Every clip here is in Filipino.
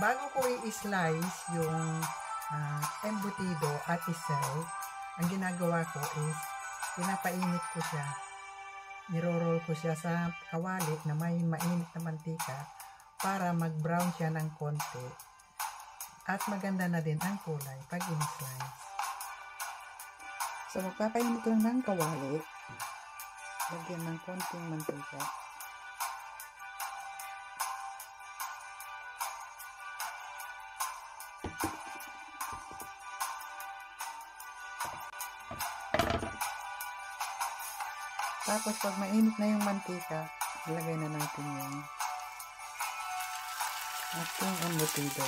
Bago ko i-slice yung uh, embutido at iserve, ang ginagawa ko is pinapainit ko siya. Niroroll ko siya sa kawali na may mainit na mantika para mag-brown siya ng konti. At maganda na din ang kulay pag in-slice. So, magpapainit lang ng kawali. Lagyan ng konting mantika. Tapos pag mainit na yung mantika, ilagay na natin yung ating embutido.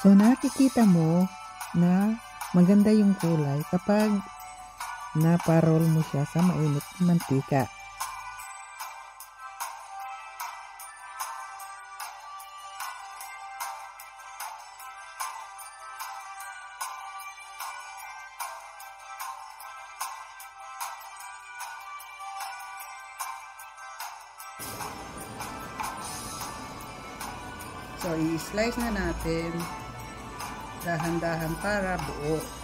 So nakikita mo na maganda yung kulay kapag naparol mo siya sa mainit na mantika. So, i-slice na natin dahan-dahan para buo.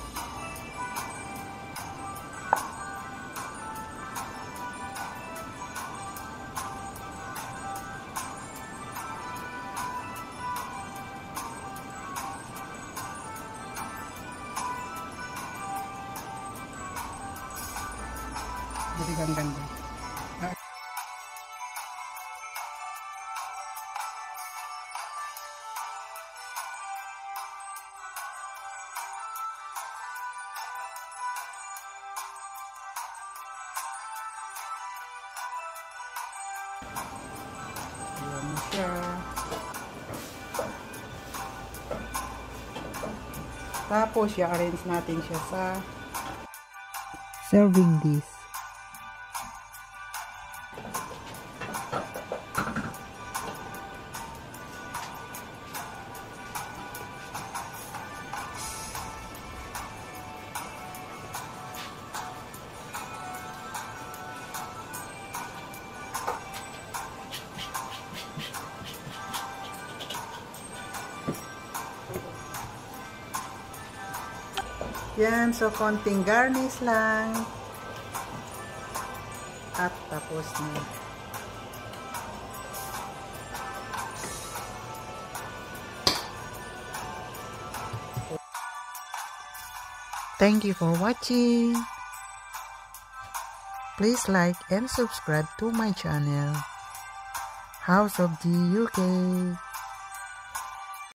Siya. Tapos, i-arrange natin siya sa serving dish. Yan, so konting garnish lang. At tapos na. Thank you for watching. Please like and subscribe to my channel, House of the UK.